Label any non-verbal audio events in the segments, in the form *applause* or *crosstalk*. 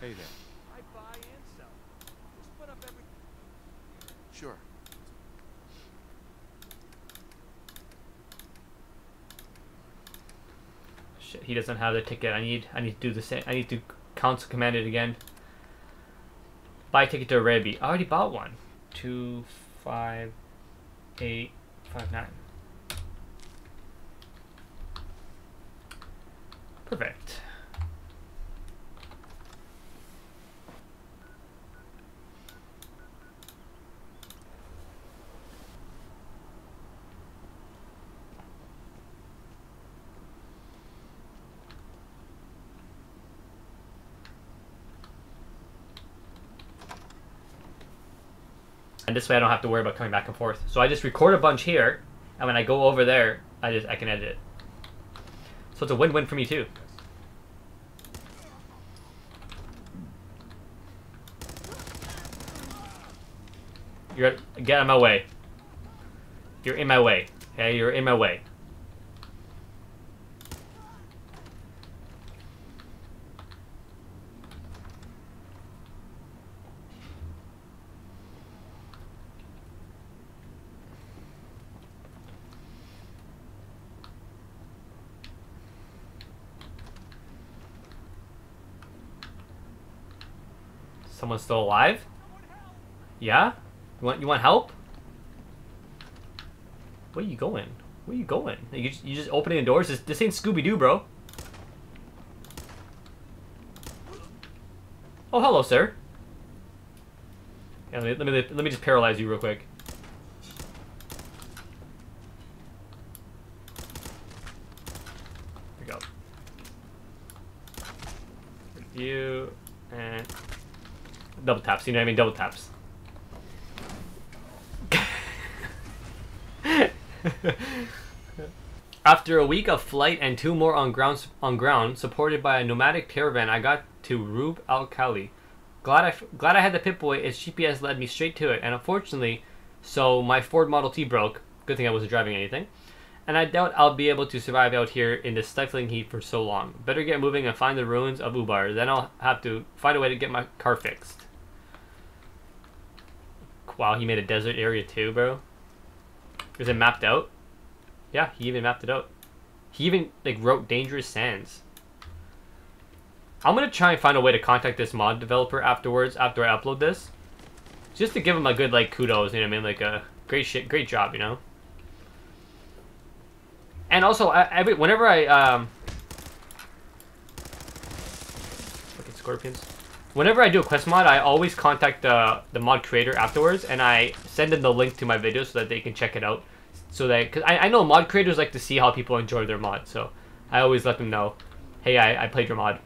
Hey there. I buy and sell. Just put up every. Sure. Shit, he doesn't have the ticket. I need I need to do the same. I need to console command it again. Buy ticket to Arabi. I already bought one. Two, five, eight, five, nine. Perfect. And this way I don't have to worry about coming back and forth. So I just record a bunch here, and when I go over there, I just I can edit it. So it's a win-win for me too. You're get out of my way. You're in my way. Hey, you're in my way. Someone still alive? Yeah? You want you want help? Where you going? Where you going? You just, you just opening the doors? This, this ain't Scooby Doo, bro. Oh, hello, sir. Yeah, let me, let me let me just paralyze you real quick. Go. Review and double taps. You know what I mean? Double taps. *laughs* After a week of flight and two more on ground, on ground, supported by a nomadic caravan, I got to Rub al Khali. Glad I glad I had the Pip-Boy. Its GPS led me straight to it, and unfortunately, so my Ford Model T broke. Good thing I wasn't driving anything. And I doubt I'll be able to survive out here in this stifling heat for so long. Better get moving and find the ruins of Ubar. Then I'll have to find a way to get my car fixed. Wow, he made a desert area too, bro. Is it mapped out? Yeah, he even mapped it out. He even like wrote dangerous sands. I'm gonna try and find a way to contact this mod developer afterwards after I upload this, just to give him a good like kudos. You know what I mean? Like a great shit, great job. You know. And also, I, every whenever I um, fucking scorpions. Whenever I do a quest mod, I always contact the the mod creator afterwards, and I send them the link to my video so that they can check it out. So that, because I, I know mod creators like to see how people enjoy their mod, so I always let them know, hey, I, I played your mod.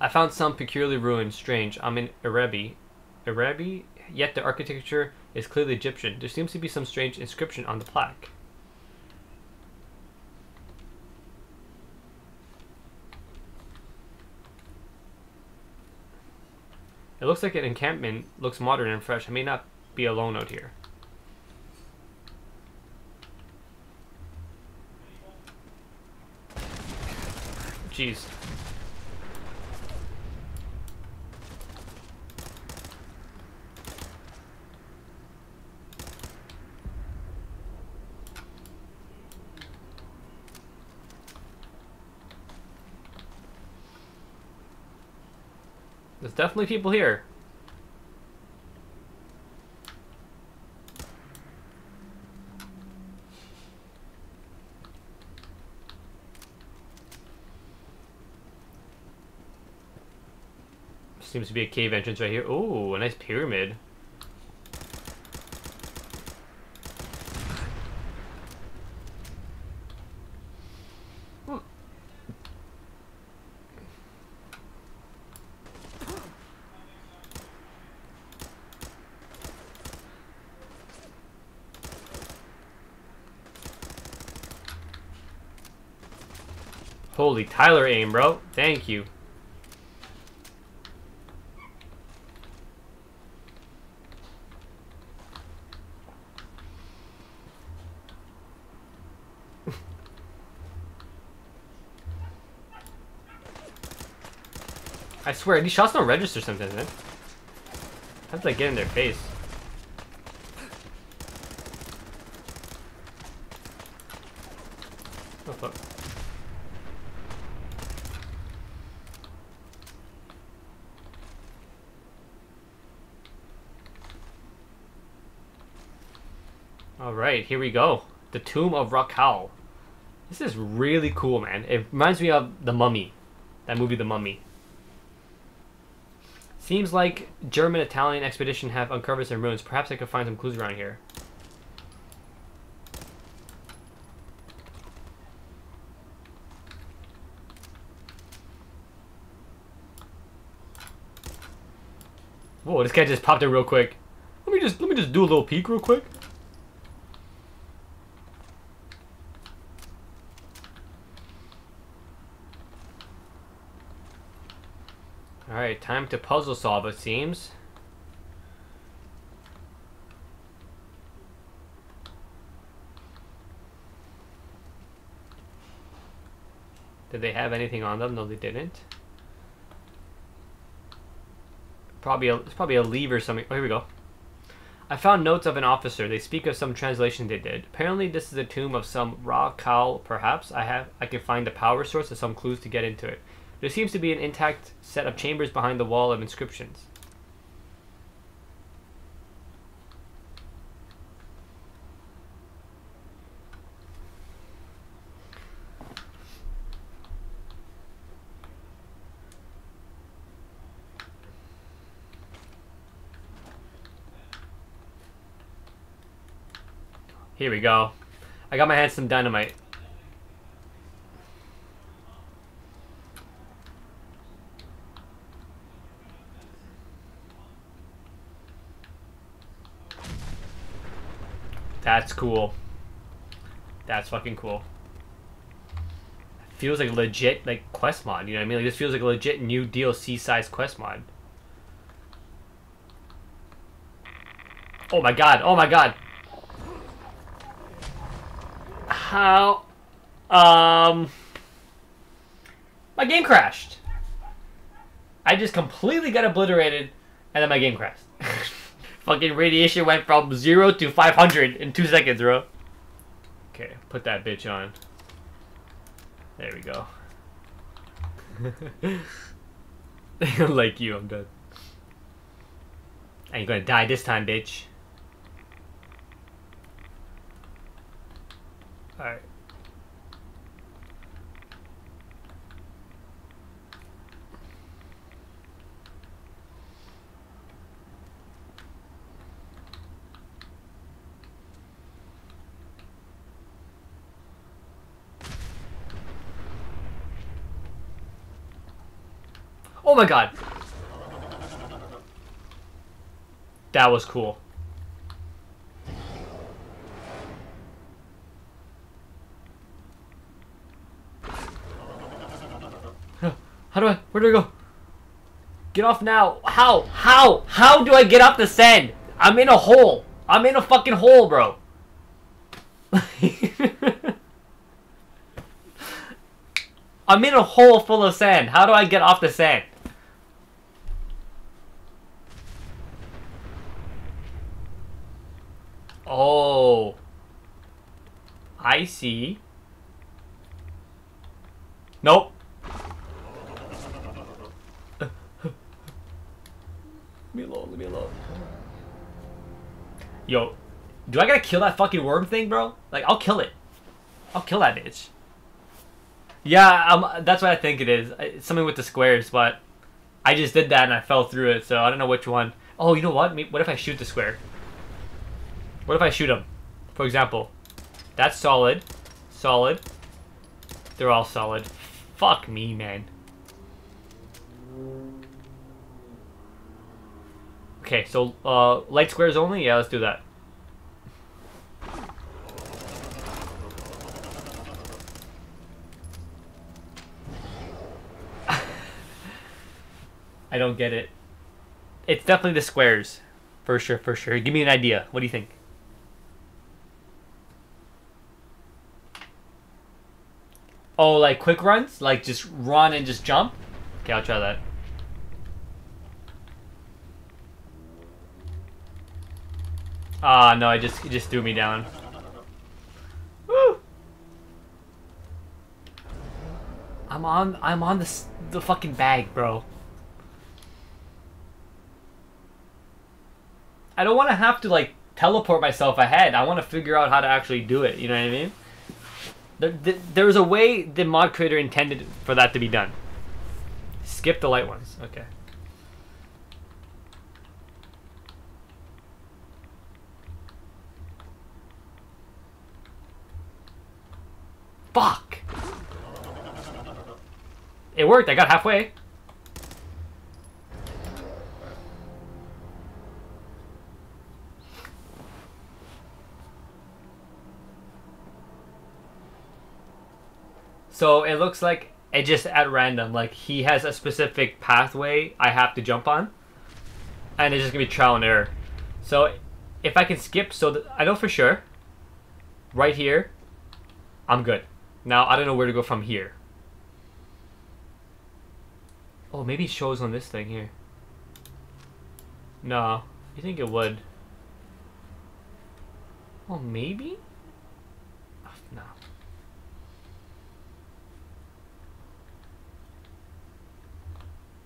I found some peculiar ruins, strange. I'm in Erebi. Erebi? Yet the architecture is clearly Egyptian. There seems to be some strange inscription on the plaque. It looks like an encampment, looks modern and fresh. I may not be alone out here. Jeez. There's definitely people here. Seems to be a cave entrance right here. Ooh, a nice pyramid. Hmm. Holy Tyler aim, bro. Thank you. *laughs* I swear, these shots don't register sometimes, man. I have to like get in their face. Oh fuck. Alright, here we go. The Tomb of Rakal. This is really cool, man. It reminds me of The Mummy. That movie, The Mummy. Seems like German-Italian expedition have uncovered some ruins. Perhaps I could find some clues around here. Whoa, this guy just popped in real quick. Let me just let me just do a little peek real quick. Alright, time to puzzle solve it seems. Did they have anything on them? No, they didn't. Probably a, it's probably a lever or something. Oh, here we go. I found notes of an officer. They speak of some translation they did. Apparently, this is the tomb of some Rakal. Perhaps I have. I can find the power source and some clues to get into it. There seems to be an intact set of chambers behind the wall of inscriptions. Here we go. I got my hands some dynamite. That's cool. That's fucking cool. Feels like legit like quest mod, you know what I mean? Like this feels like a legit new DLC size quest mod. Oh my god, oh my god. How um my game crashed. I just completely got obliterated and then my game crashed. Fucking radiation went from 0 to 500 in 2 seconds, bro. Okay, put that bitch on. There we go. *laughs* like you, I'm dead. Ain't gonna die this time, bitch. Alright. Oh my god. That was cool. How do I, where do I go? Get off now. How? How? How do I get off the sand? I'm in a hole. I'm in a fucking hole, bro. *laughs* I'm in a hole full of sand. How do I get off the sand? Oh. I see. Nope. leave me alone, leave me alone. Yo, do I gotta kill that fucking worm thing, bro? Like, I'll kill it. I'll kill that bitch. Yeah, um, that's what I think it is. It's something with the squares, but I just did that and I fell through it, so I don't know which one. Oh, you know what? What if I shoot the square? What if I shoot him? For example, that's solid, solid. They're all solid. Fuck me, man. Okay, so uh, light squares only? Yeah, let's do that. *laughs* I don't get it. It's definitely the squares. For sure, for sure. Give me an idea. What do you think? Oh, like quick runs? Like just run and just jump? Okay, I'll try that. Ah, no, I just, it just threw me down. Woo! I'm on, I'm on the, the fucking bag, bro. I don't want to have to, like, teleport myself ahead. I want to figure out how to actually do it, you know what I mean? There, there's a way the mod creator intended for that to be done. Skip the light ones. Okay. Fuck! It worked, I got halfway. So it looks like it just at random, like he has a specific pathway I have to jump on. And it's just gonna be trial and error. So if I can skip, so that I know for sure, right here, I'm good. Now I don't know where to go from here. Oh, maybe it shows on this thing here. No, you think it would? Well, maybe? Oh, no.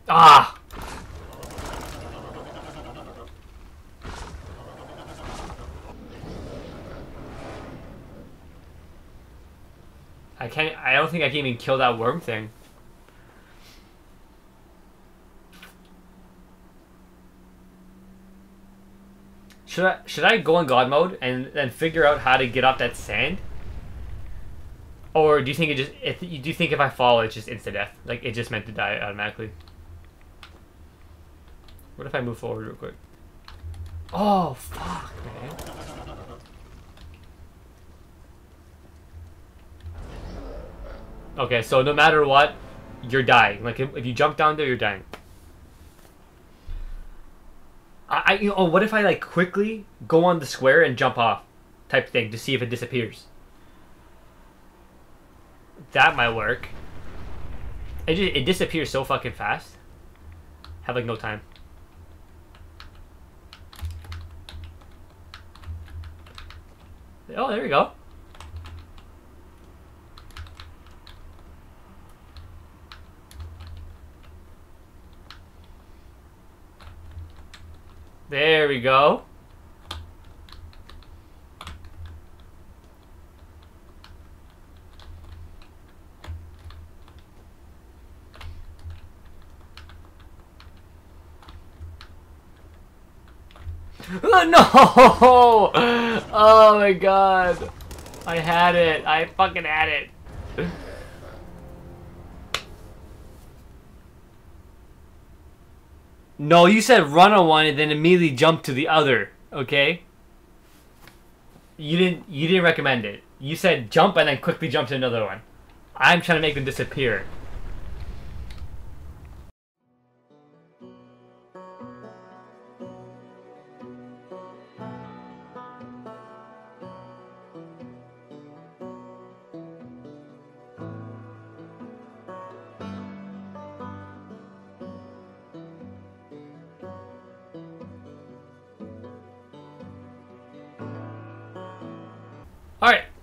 Ah! I can't. I don't think I can even kill that worm thing. Should I should I go in God mode and then figure out how to get off that sand? Or do you think it just if do you think if I fall it's just instant death? Like it just meant to die automatically? What if I move forward real quick? Oh fuck, man. Okay, so no matter what, you're dying. Like if, you jump down there, you're dying. I, I you know, oh, what if I like quickly go on the square and jump off, type thing, to see if it disappears. That might work. It just, it disappears so fucking fast. Have like no time. Oh, there we go. There we go. *laughs* no! Oh my god. I had it. I fucking had it. No, you said run on one and then immediately jump to the other, okay? You didn't you didn't recommend it. You said jump and then quickly jump to another one. I'm trying to make them disappear.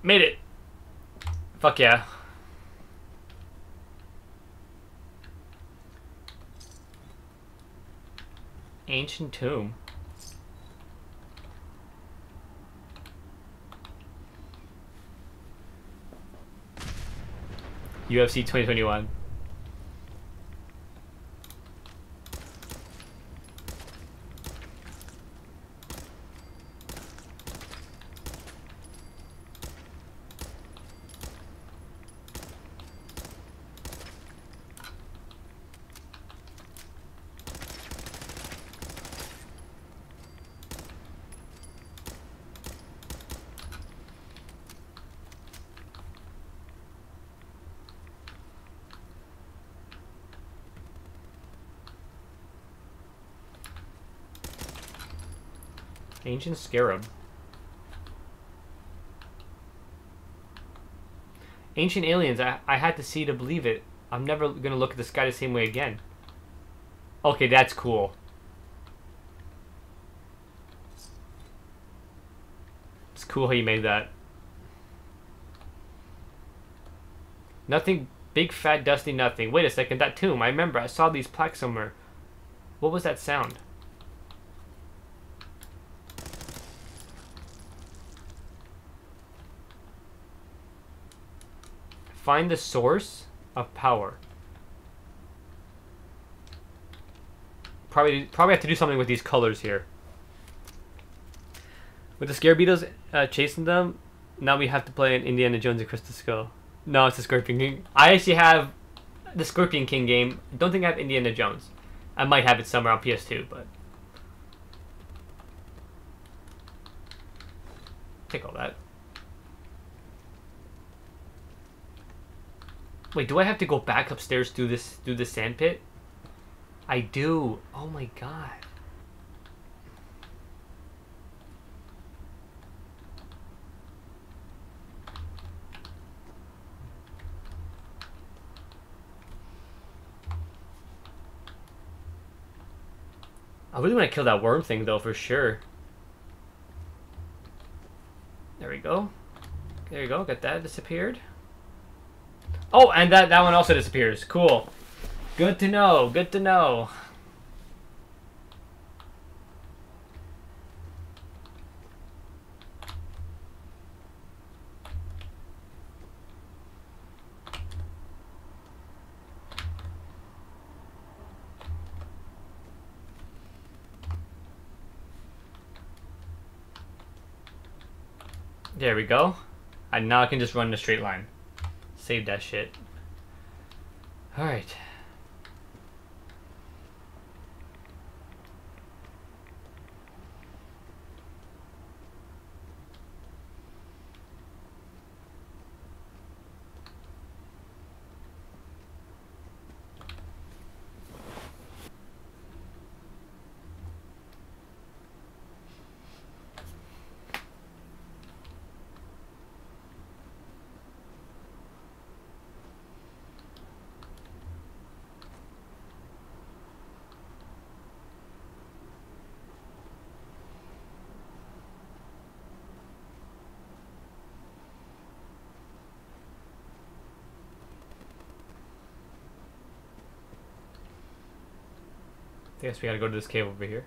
Made it. Fuck yeah. Ancient tomb. UFC 2021. Ancient scarab. Ancient aliens, I, I had to see to believe it. I'm never gonna look at the sky the same way again. Okay, that's cool. It's cool how you made that. Nothing big, fat, dusty, nothing. Wait a second, that tomb. I remember, I saw these plaques somewhere. What was that sound? Find the source of power. Probably, probably have to do something with these colors here. With the Scarabeidos uh, chasing them, now we have to play an Indiana Jones and Crystal Skull. No, it's the Scorpion King. I actually have the Scorpion King game. Don't think I have Indiana Jones. I might have it somewhere on PS2, but take all that. Wait, do I have to go back upstairs through this through the sand pit? I do. Oh my god. I really want to kill that worm thing though, for sure. There we go. There you go. Got that disappeared. Oh, and that that one also disappears. Cool. Good to know. Good to know. There we go. And now I can just run the straight line. Save that shit. Alright. I guess we gotta go to this cave over here.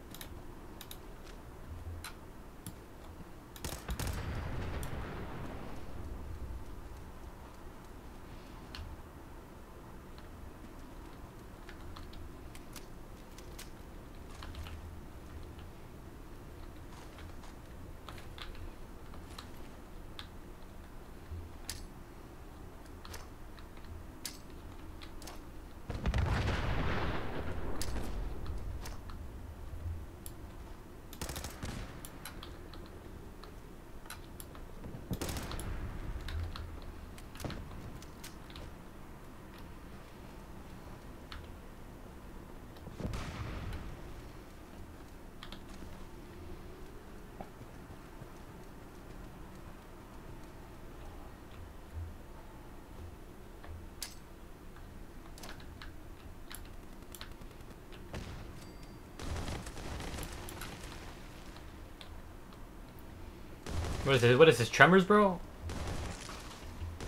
What is this? What is this? Tremors, bro?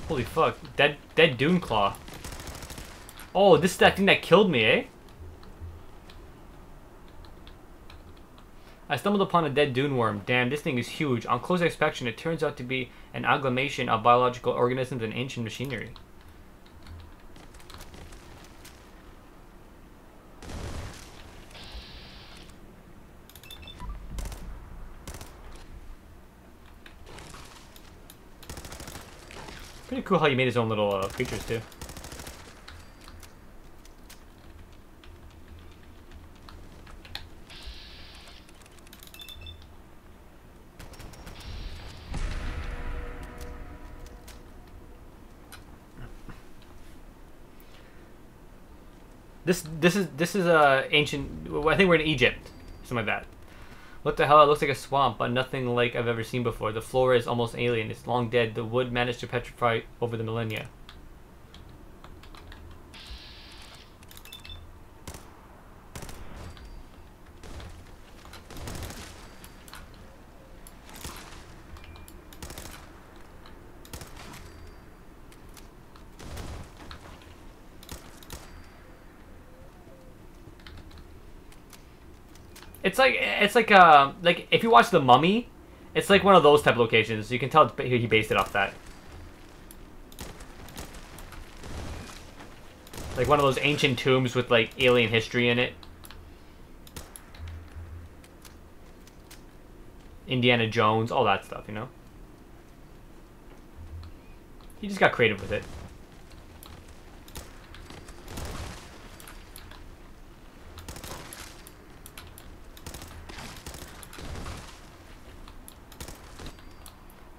Holy fuck. Dead, dead Dune Claw. Oh, this is that thing that killed me, eh? I stumbled upon a dead dune worm. Damn, this thing is huge. On close inspection, it turns out to be an agglomeration of biological organisms and ancient machinery. Pretty cool how you made his own little uh, creatures too. This this is this is a uh, ancient. I think we're in Egypt, something like that. What the hell? It looks like a swamp, but nothing like I've ever seen before. The flora is almost alien. It's long dead. The wood managed to petrify over the millennia. It's like it's like uh like if you watch The Mummy, it's like one of those type of locations. You can tell he based it off that. Like one of those ancient tombs with like alien history in it. Indiana Jones, all that stuff, you know. He just got creative with it.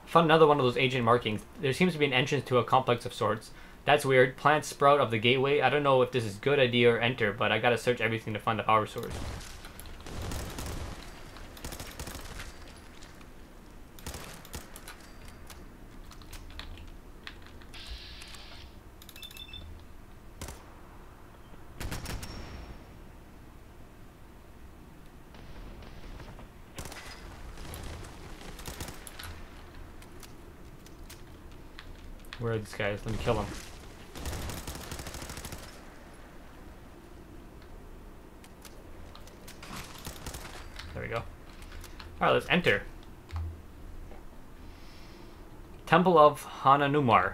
Found another one of those ancient markings. There seems to be an entrance to a complex of sorts. That's weird. Plants sprout of the gateway. I don't know if this is good idea or enter, but I gotta search everything to find the power source. Where are these guys? Let me kill them. There we go. Alright, let's enter. Temple of Hananumar.